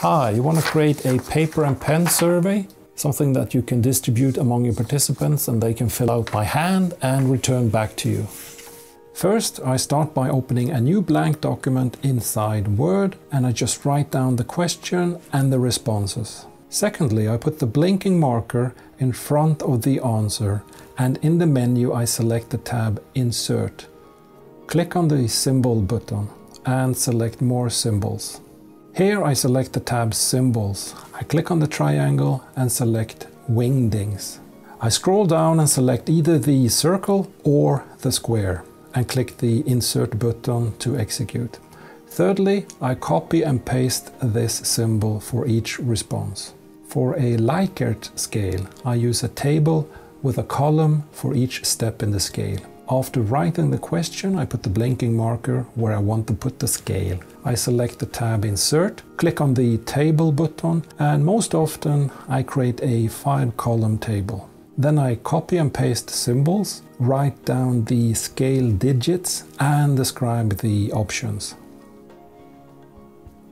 Hi, you want to create a paper and pen survey? Something that you can distribute among your participants and they can fill out by hand and return back to you. First, I start by opening a new blank document inside Word and I just write down the question and the responses. Secondly, I put the blinking marker in front of the answer and in the menu I select the tab Insert. Click on the symbol button and select More symbols. Here I select the tab Symbols. I click on the triangle and select Wingdings. I scroll down and select either the circle or the square and click the Insert button to execute. Thirdly, I copy and paste this symbol for each response. For a Likert scale, I use a table with a column for each step in the scale. After writing the question, I put the blinking marker where I want to put the scale. I select the tab Insert, click on the Table button, and most often I create a five column table. Then I copy and paste symbols, write down the scale digits and describe the options.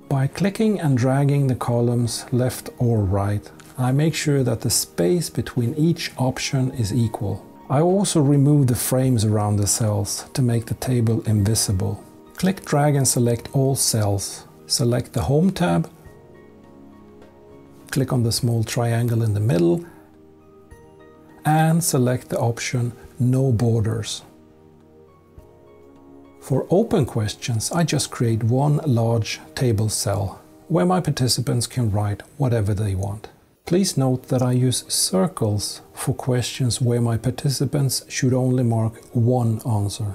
By clicking and dragging the columns left or right, I make sure that the space between each option is equal. I also remove the frames around the cells to make the table invisible. Click, drag and select all cells. Select the Home tab. Click on the small triangle in the middle and select the option No Borders. For open questions, I just create one large table cell where my participants can write whatever they want. Please note that I use circles for questions where my participants should only mark one answer.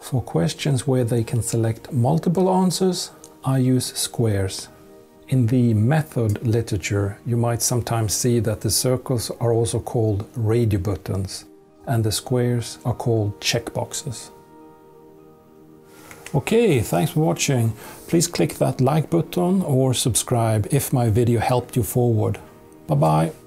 For questions where they can select multiple answers, I use squares. In the method literature, you might sometimes see that the circles are also called radio buttons and the squares are called checkboxes. Okay, thanks for watching. Please click that like button or subscribe if my video helped you forward. Bye bye.